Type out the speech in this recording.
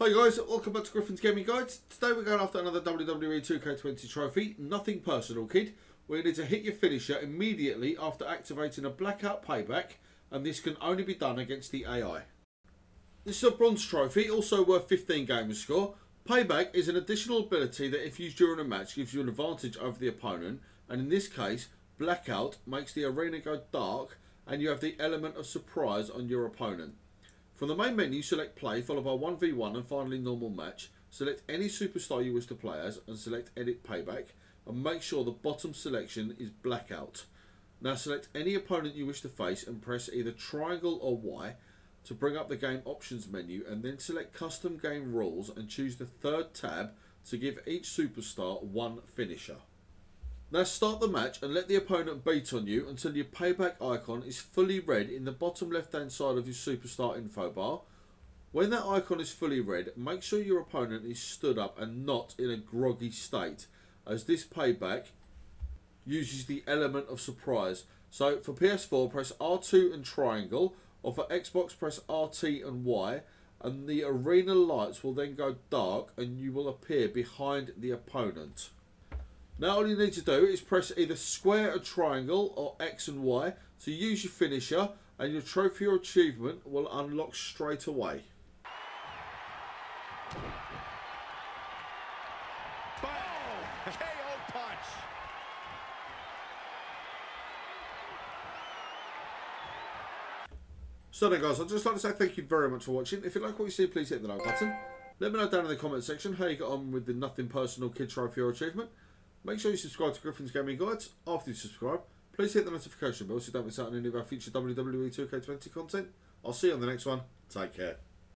Hi guys, welcome back to Griffin's Gaming Guides. Today we're going after another WWE 2K20 trophy. Nothing personal, kid. We need to hit your finisher immediately after activating a blackout payback, and this can only be done against the AI. This is a bronze trophy, also worth 15 gamer score. Payback is an additional ability that if used during a match gives you an advantage over the opponent, and in this case, blackout makes the arena go dark and you have the element of surprise on your opponent. From the main menu, select play, followed by 1v1 and finally normal match. Select any superstar you wish to play as and select edit payback and make sure the bottom selection is blackout. Now select any opponent you wish to face and press either triangle or Y to bring up the game options menu and then select custom game rules and choose the third tab to give each superstar one finisher. Now start the match and let the opponent beat on you until your payback icon is fully red in the bottom left hand side of your superstar info bar. When that icon is fully red, make sure your opponent is stood up and not in a groggy state as this payback uses the element of surprise. So for PS4 press R2 and triangle or for Xbox press RT and Y and the arena lights will then go dark and you will appear behind the opponent. Now all you need to do is press either square or triangle or X and Y to use your finisher and your trophy or achievement will unlock straight away. So then guys, I'd just like to say thank you very much for watching. If you like what you see, please hit the like button. Let me know down in the comment section how you got on with the Nothing Personal Kid Trophy or Achievement. Make sure you subscribe to Griffin's Gaming Guides. After you subscribe, please hit the notification bell so you don't miss out on any of our future WWE 2K20 content. I'll see you on the next one. Take care.